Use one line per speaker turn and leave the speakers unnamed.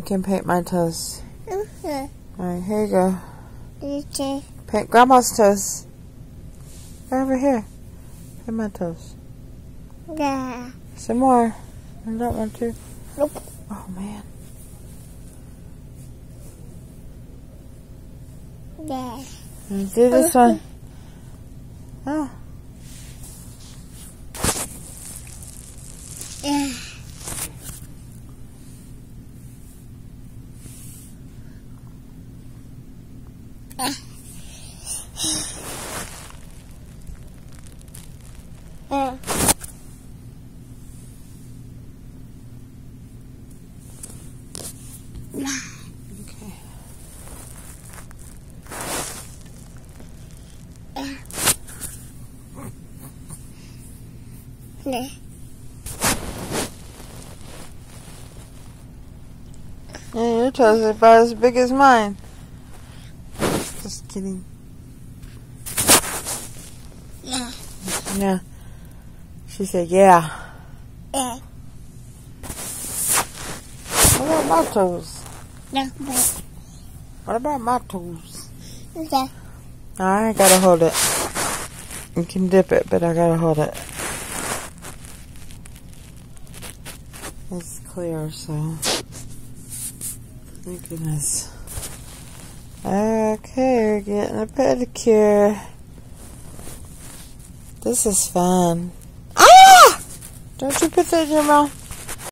you can paint my toes.
Okay.
Alright, here you go.
Okay.
Paint Grandma's toes. Right over here. Paint my toes.
Yeah.
Some more. And that one too.
Nope.
Oh man.
Yeah.
Do this one. Oh.
Yeah.
Okay.
Yeah.
Yeah, your toes are about as big as mine. Just kidding.
Yeah.
Yeah. She said, yeah.
Yeah.
What about my toes?
Yeah.
What about my toes?
yeah.
I gotta hold it. You can dip it, but I gotta hold it. It's clear, so. Thank goodness. Okay, we're getting a pedicure. This is fun. Ah! Don't you put that in your mouth.